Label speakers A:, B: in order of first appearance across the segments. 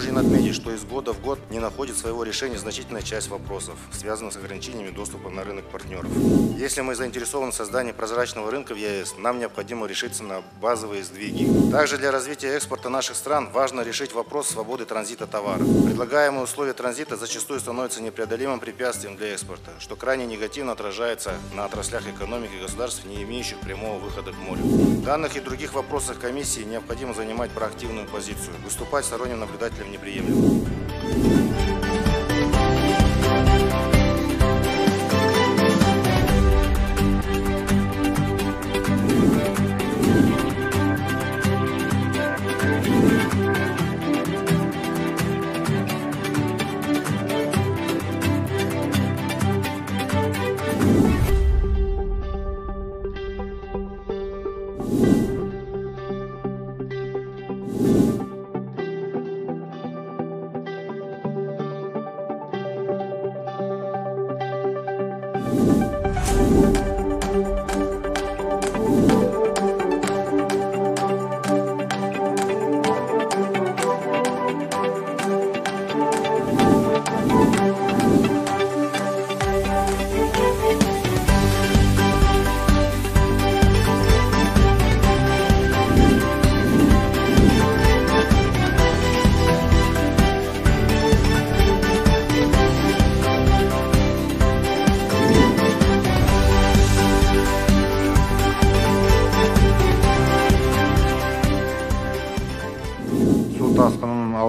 A: Важно отметить, что из года в год не находит своего решения значительная часть вопросов, связанных с ограничениями доступа на рынок партнеров. Если мы заинтересованы в создании прозрачного рынка в ЕС, нам необходимо решиться на базовые сдвиги. Также для развития экспорта наших стран важно решить вопрос свободы транзита товаров. Предлагаемые условия транзита зачастую становятся непреодолимым препятствием для экспорта, что крайне негативно отражается на отраслях экономики государств, не имеющих прямого выхода к морю. В данных и других вопросах комиссии необходимо занимать проактивную позицию. Выступать сторонним наблюдателем неприемлемо.
B: Música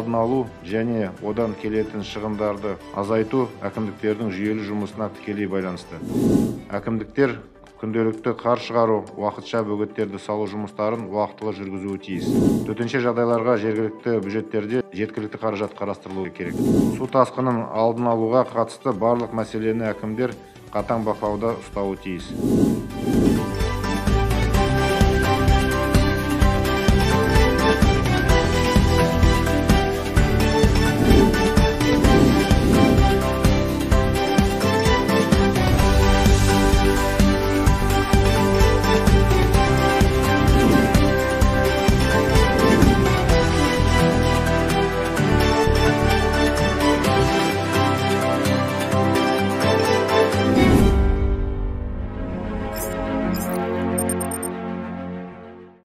B: алдын алу және одан келетін шығындарды азайту әкімдіктердің жүйелі жұмысына тікелей байланысты. Әкімдіктер күнделікті қар шығару уақытша бөгеттерді салу жұмыстарын уақытылы жүргізуі тиіс. Төтенше жағдайларға жергілікті бюджеттерде жеткілікті қаражат қарастырылуы керек. Су тасқынын алдын алуға қатысты барлық мәселені әкімдер қатаң бақылауда ұстауы тиіс.